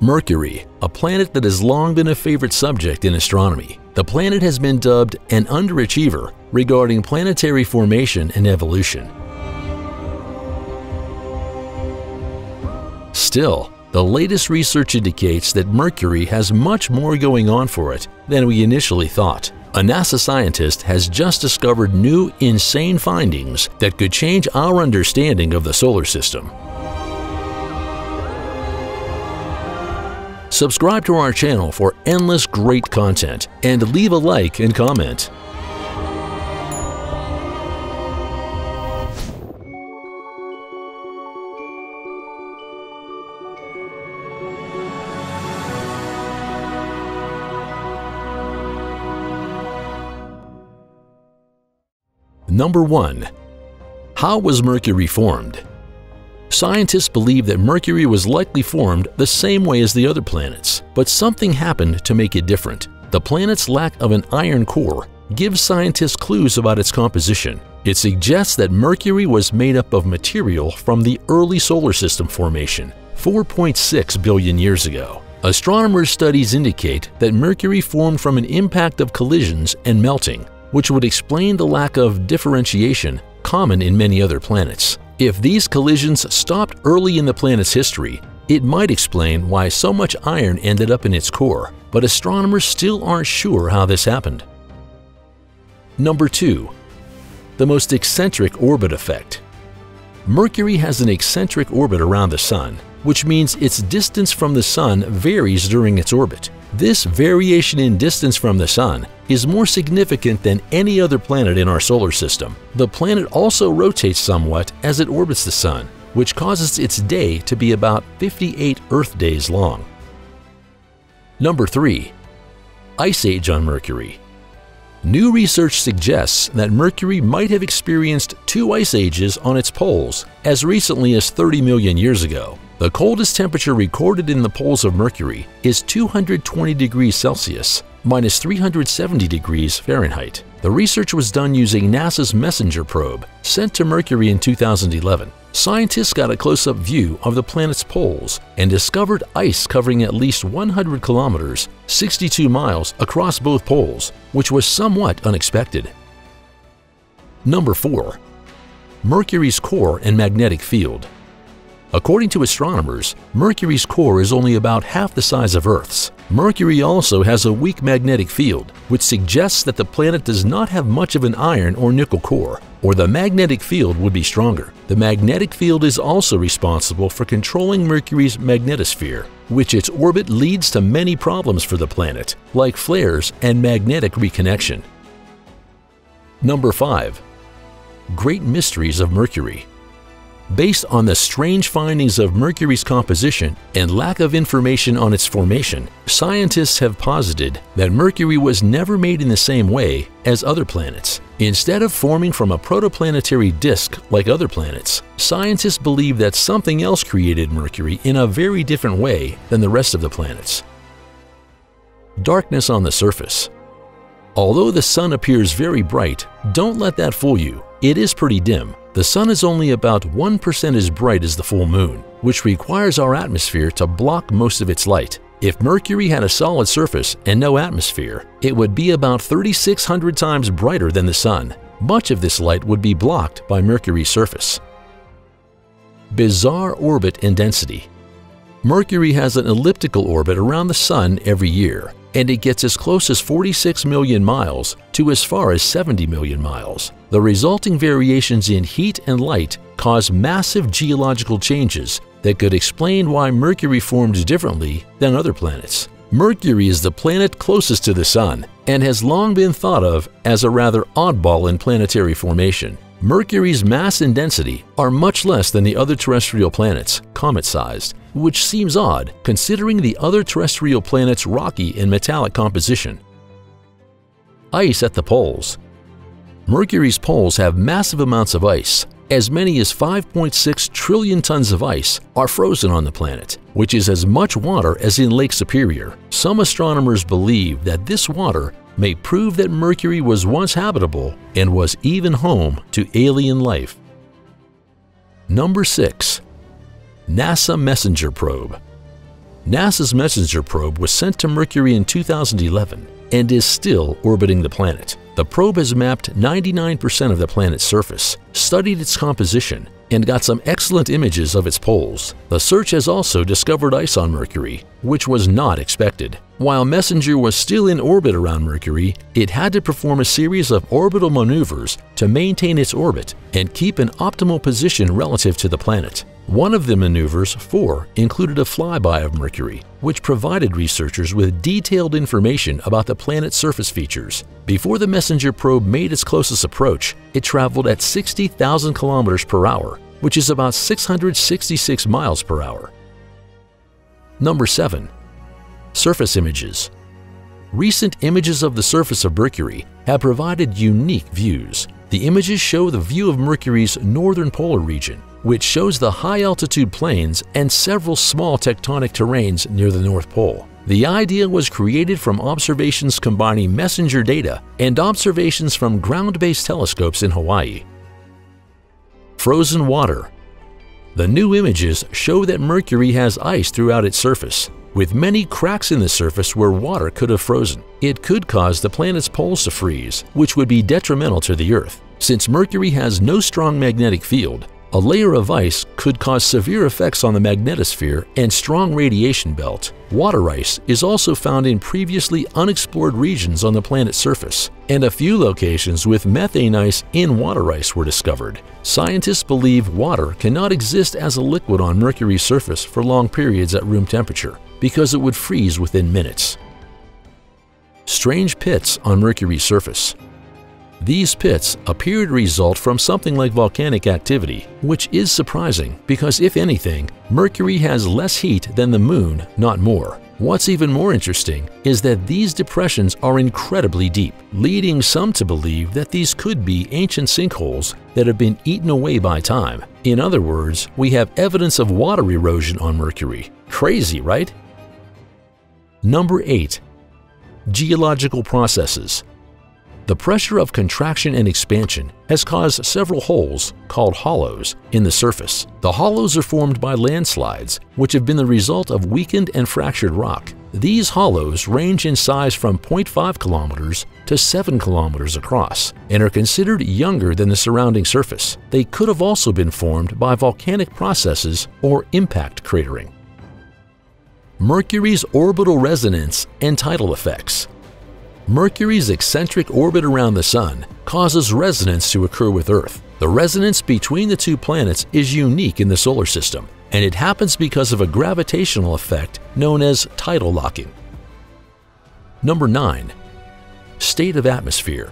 Mercury, a planet that has long been a favorite subject in astronomy. The planet has been dubbed an underachiever regarding planetary formation and evolution. Still, the latest research indicates that Mercury has much more going on for it than we initially thought. A NASA scientist has just discovered new, insane findings that could change our understanding of the solar system. Subscribe to our channel for endless great content and leave a like and comment. Number 1. How was Mercury formed? Scientists believe that Mercury was likely formed the same way as the other planets, but something happened to make it different. The planet's lack of an iron core gives scientists clues about its composition. It suggests that Mercury was made up of material from the early solar system formation, 4.6 billion years ago. Astronomers' studies indicate that Mercury formed from an impact of collisions and melting, which would explain the lack of differentiation common in many other planets. If these collisions stopped early in the planet's history, it might explain why so much iron ended up in its core, but astronomers still aren't sure how this happened. Number 2. The most eccentric orbit effect. Mercury has an eccentric orbit around the Sun, which means its distance from the Sun varies during its orbit. This variation in distance from the Sun is more significant than any other planet in our solar system. The planet also rotates somewhat as it orbits the Sun, which causes its day to be about 58 Earth days long. Number 3. Ice Age on Mercury New research suggests that Mercury might have experienced two ice ages on its poles as recently as 30 million years ago. The coldest temperature recorded in the poles of Mercury is 220 degrees Celsius, minus 370 degrees Fahrenheit. The research was done using NASA's MESSENGER probe, sent to Mercury in 2011. Scientists got a close-up view of the planet's poles and discovered ice covering at least 100 kilometers, 62 miles across both poles, which was somewhat unexpected. Number 4. Mercury's core and magnetic field According to astronomers, Mercury's core is only about half the size of Earth's. Mercury also has a weak magnetic field, which suggests that the planet does not have much of an iron or nickel core, or the magnetic field would be stronger. The magnetic field is also responsible for controlling Mercury's magnetosphere, which its orbit leads to many problems for the planet, like flares and magnetic reconnection. Number 5. Great Mysteries of Mercury Based on the strange findings of Mercury's composition and lack of information on its formation, scientists have posited that Mercury was never made in the same way as other planets. Instead of forming from a protoplanetary disk like other planets, scientists believe that something else created Mercury in a very different way than the rest of the planets. Darkness on the surface Although the sun appears very bright, don't let that fool you. It is pretty dim. The sun is only about 1% as bright as the full moon, which requires our atmosphere to block most of its light. If Mercury had a solid surface and no atmosphere, it would be about 3,600 times brighter than the sun. Much of this light would be blocked by Mercury's surface. Bizarre orbit and density Mercury has an elliptical orbit around the Sun every year and it gets as close as 46 million miles to as far as 70 million miles. The resulting variations in heat and light cause massive geological changes that could explain why Mercury formed differently than other planets. Mercury is the planet closest to the Sun and has long been thought of as a rather oddball in planetary formation. Mercury's mass and density are much less than the other terrestrial planets, comet-sized, which seems odd considering the other terrestrial planets' rocky and metallic composition. Ice at the poles Mercury's poles have massive amounts of ice. As many as 5.6 trillion tons of ice are frozen on the planet, which is as much water as in Lake Superior. Some astronomers believe that this water may prove that Mercury was once habitable and was even home to alien life. Number 6. NASA Messenger Probe NASA's MESSENGER probe was sent to Mercury in 2011 and is still orbiting the planet. The probe has mapped 99% of the planet's surface, studied its composition, and got some excellent images of its poles. The search has also discovered ice on Mercury, which was not expected. While MESSENGER was still in orbit around Mercury, it had to perform a series of orbital maneuvers to maintain its orbit and keep an optimal position relative to the planet. One of the maneuvers, 4, included a flyby of Mercury, which provided researchers with detailed information about the planet's surface features. Before the MESSENGER probe made its closest approach, it traveled at 60,000 kilometers per hour, which is about 666 miles per hour. Number 7. Surface Images Recent images of the surface of Mercury have provided unique views. The images show the view of Mercury's northern polar region, which shows the high-altitude plains and several small tectonic terrains near the North Pole. The idea was created from observations combining MESSENGER data and observations from ground-based telescopes in Hawaii. Frozen water. The new images show that Mercury has ice throughout its surface, with many cracks in the surface where water could have frozen. It could cause the planet's poles to freeze, which would be detrimental to the Earth. Since Mercury has no strong magnetic field, a layer of ice could cause severe effects on the magnetosphere and strong radiation belt. Water ice is also found in previously unexplored regions on the planet's surface, and a few locations with methane ice in water ice were discovered. Scientists believe water cannot exist as a liquid on Mercury's surface for long periods at room temperature because it would freeze within minutes. Strange pits on Mercury's surface these pits appear to result from something like volcanic activity, which is surprising because if anything, Mercury has less heat than the Moon, not more. What's even more interesting is that these depressions are incredibly deep, leading some to believe that these could be ancient sinkholes that have been eaten away by time. In other words, we have evidence of water erosion on Mercury. Crazy, right? Number 8. Geological Processes the pressure of contraction and expansion has caused several holes, called hollows, in the surface. The hollows are formed by landslides, which have been the result of weakened and fractured rock. These hollows range in size from 0.5 kilometers to 7 kilometers across and are considered younger than the surrounding surface. They could have also been formed by volcanic processes or impact cratering. Mercury's orbital resonance and tidal effects Mercury's eccentric orbit around the Sun causes resonance to occur with Earth. The resonance between the two planets is unique in the solar system, and it happens because of a gravitational effect known as tidal locking. Number 9. State of atmosphere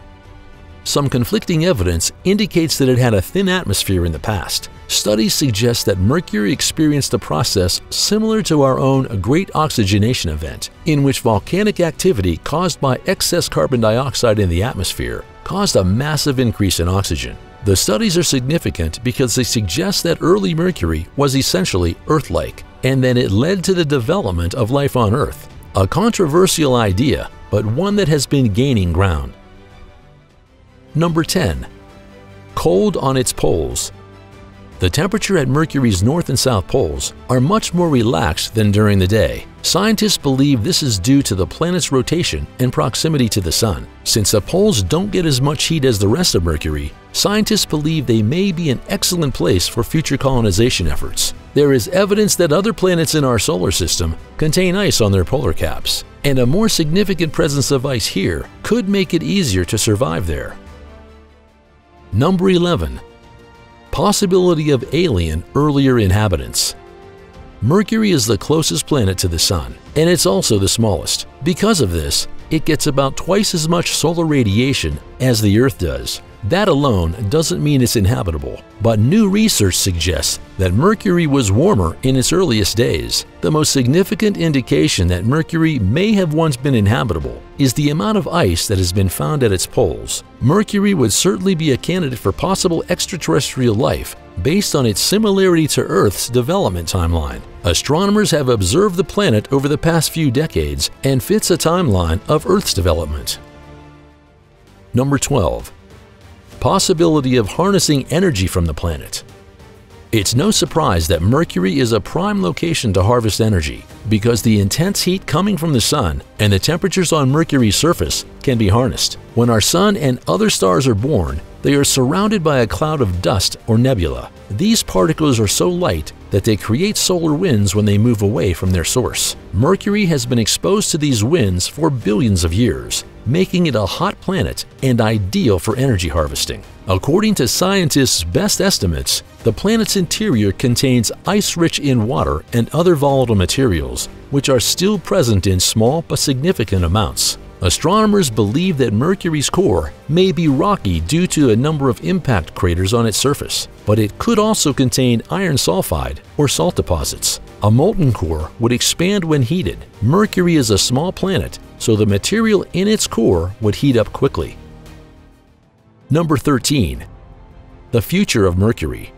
Some conflicting evidence indicates that it had a thin atmosphere in the past. Studies suggest that Mercury experienced a process similar to our own Great Oxygenation Event, in which volcanic activity caused by excess carbon dioxide in the atmosphere caused a massive increase in oxygen. The studies are significant because they suggest that early Mercury was essentially Earth-like, and that it led to the development of life on Earth. A controversial idea, but one that has been gaining ground. Number 10. Cold on its poles the temperature at Mercury's north and south poles are much more relaxed than during the day. Scientists believe this is due to the planet's rotation and proximity to the Sun. Since the poles don't get as much heat as the rest of Mercury, scientists believe they may be an excellent place for future colonization efforts. There is evidence that other planets in our solar system contain ice on their polar caps, and a more significant presence of ice here could make it easier to survive there. Number 11 possibility of alien earlier inhabitants. Mercury is the closest planet to the Sun, and it's also the smallest. Because of this, it gets about twice as much solar radiation as the Earth does. That alone doesn't mean it's inhabitable, but new research suggests that Mercury was warmer in its earliest days. The most significant indication that Mercury may have once been inhabitable is the amount of ice that has been found at its poles. Mercury would certainly be a candidate for possible extraterrestrial life based on its similarity to Earth's development timeline. Astronomers have observed the planet over the past few decades and fits a timeline of Earth's development. Number 12 possibility of harnessing energy from the planet. It's no surprise that Mercury is a prime location to harvest energy because the intense heat coming from the Sun and the temperatures on Mercury's surface can be harnessed. When our Sun and other stars are born, they are surrounded by a cloud of dust or nebula. These particles are so light that they create solar winds when they move away from their source. Mercury has been exposed to these winds for billions of years, making it a hot planet and ideal for energy harvesting. According to scientists' best estimates, the planet's interior contains ice rich in water and other volatile materials, which are still present in small but significant amounts. Astronomers believe that Mercury's core may be rocky due to a number of impact craters on its surface, but it could also contain iron sulfide or salt deposits. A molten core would expand when heated. Mercury is a small planet, so the material in its core would heat up quickly. Number 13. The future of Mercury.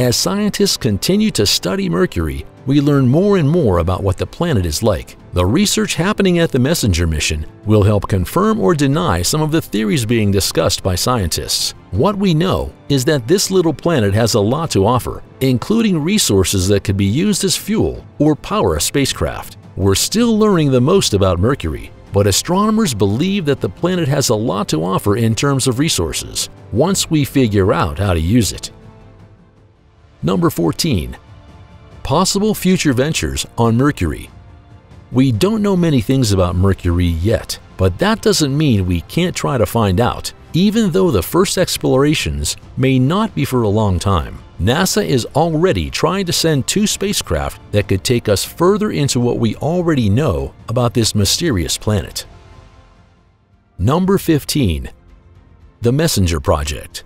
As scientists continue to study Mercury, we learn more and more about what the planet is like. The research happening at the MESSENGER mission will help confirm or deny some of the theories being discussed by scientists. What we know is that this little planet has a lot to offer, including resources that could be used as fuel or power a spacecraft. We're still learning the most about Mercury, but astronomers believe that the planet has a lot to offer in terms of resources, once we figure out how to use it. Number 14. Possible future ventures on Mercury We don't know many things about Mercury yet, but that doesn't mean we can't try to find out, even though the first explorations may not be for a long time. NASA is already trying to send two spacecraft that could take us further into what we already know about this mysterious planet. Number 15. The Messenger Project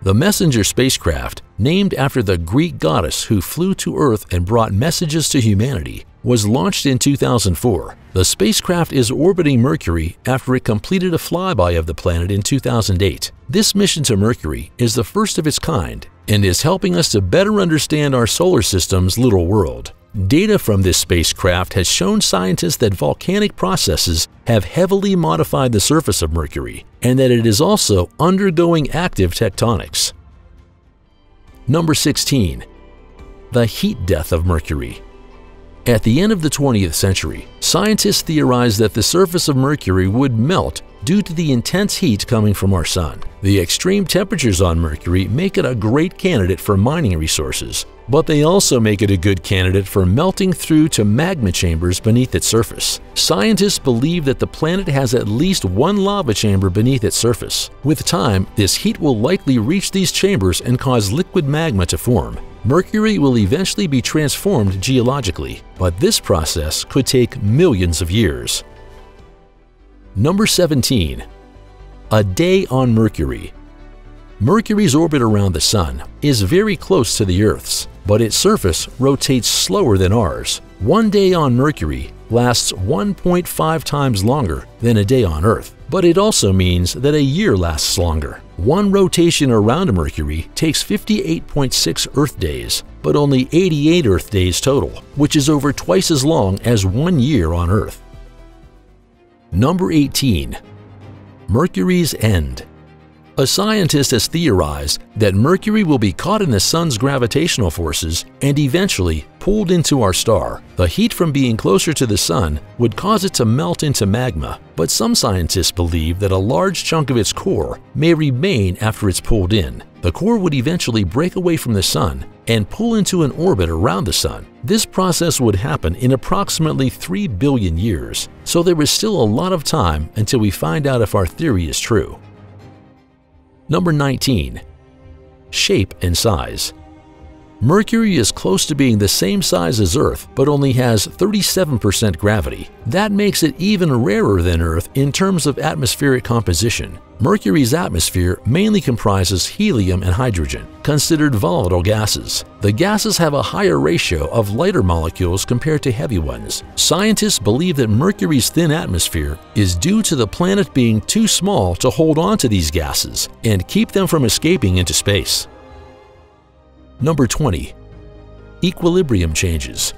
The Messenger spacecraft, named after the Greek goddess who flew to Earth and brought messages to humanity, was launched in 2004. The spacecraft is orbiting Mercury after it completed a flyby of the planet in 2008. This mission to Mercury is the first of its kind and is helping us to better understand our solar system's little world. Data from this spacecraft has shown scientists that volcanic processes have heavily modified the surface of Mercury and that it is also undergoing active tectonics. Number 16. The heat death of Mercury At the end of the 20th century, scientists theorized that the surface of Mercury would melt due to the intense heat coming from our Sun. The extreme temperatures on Mercury make it a great candidate for mining resources, but they also make it a good candidate for melting through to magma chambers beneath its surface. Scientists believe that the planet has at least one lava chamber beneath its surface. With time, this heat will likely reach these chambers and cause liquid magma to form. Mercury will eventually be transformed geologically, but this process could take millions of years. Number 17. A Day on Mercury Mercury's orbit around the Sun is very close to the Earth's, but its surface rotates slower than ours. One day on Mercury lasts 1.5 times longer than a day on Earth, but it also means that a year lasts longer. One rotation around Mercury takes 58.6 Earth days, but only 88 Earth days total, which is over twice as long as one year on Earth. Number 18. Mercury's End A scientist has theorized that Mercury will be caught in the Sun's gravitational forces and eventually pulled into our star. The heat from being closer to the Sun would cause it to melt into magma, but some scientists believe that a large chunk of its core may remain after it's pulled in. The core would eventually break away from the Sun and pull into an orbit around the Sun. This process would happen in approximately 3 billion years, so there is still a lot of time until we find out if our theory is true. Number 19. Shape and Size Mercury is close to being the same size as Earth, but only has 37% gravity. That makes it even rarer than Earth in terms of atmospheric composition. Mercury's atmosphere mainly comprises helium and hydrogen, considered volatile gases. The gases have a higher ratio of lighter molecules compared to heavy ones. Scientists believe that Mercury's thin atmosphere is due to the planet being too small to hold on to these gases and keep them from escaping into space. Number 20. Equilibrium changes.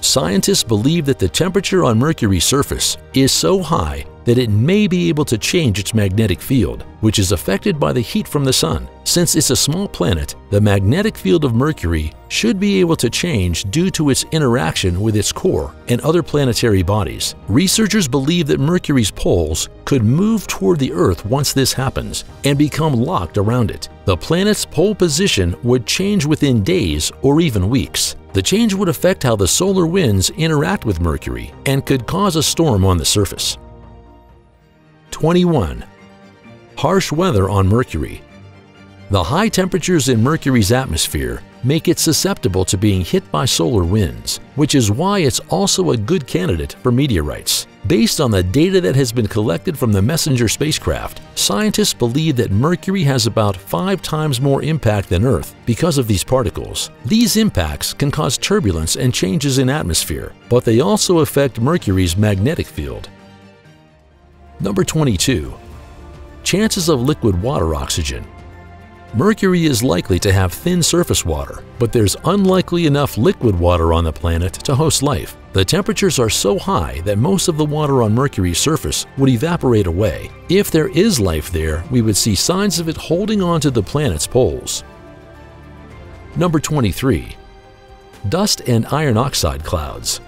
Scientists believe that the temperature on Mercury's surface is so high that it may be able to change its magnetic field, which is affected by the heat from the Sun. Since it's a small planet, the magnetic field of Mercury should be able to change due to its interaction with its core and other planetary bodies. Researchers believe that Mercury's poles could move toward the Earth once this happens and become locked around it. The planet's pole position would change within days or even weeks. The change would affect how the solar winds interact with Mercury and could cause a storm on the surface. 21. Harsh weather on Mercury The high temperatures in Mercury's atmosphere make it susceptible to being hit by solar winds, which is why it's also a good candidate for meteorites. Based on the data that has been collected from the Messenger spacecraft, scientists believe that Mercury has about five times more impact than Earth because of these particles. These impacts can cause turbulence and changes in atmosphere, but they also affect Mercury's magnetic field. Number 22. Chances of liquid water oxygen Mercury is likely to have thin surface water, but there's unlikely enough liquid water on the planet to host life. The temperatures are so high that most of the water on Mercury's surface would evaporate away. If there is life there, we would see signs of it holding on to the planet's poles. Number 23. Dust and iron oxide clouds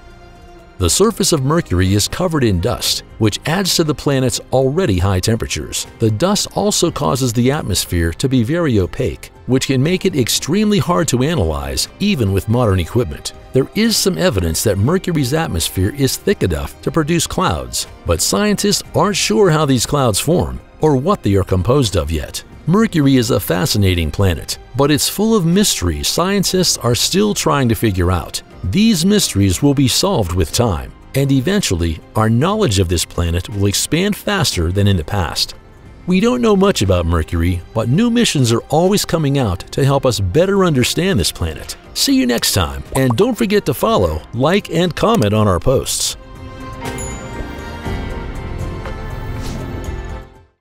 the surface of Mercury is covered in dust, which adds to the planet's already high temperatures. The dust also causes the atmosphere to be very opaque, which can make it extremely hard to analyze even with modern equipment. There is some evidence that Mercury's atmosphere is thick enough to produce clouds, but scientists aren't sure how these clouds form or what they are composed of yet. Mercury is a fascinating planet, but it's full of mysteries scientists are still trying to figure out. These mysteries will be solved with time, and eventually our knowledge of this planet will expand faster than in the past. We don't know much about Mercury, but new missions are always coming out to help us better understand this planet. See you next time, and don't forget to follow, like, and comment on our posts.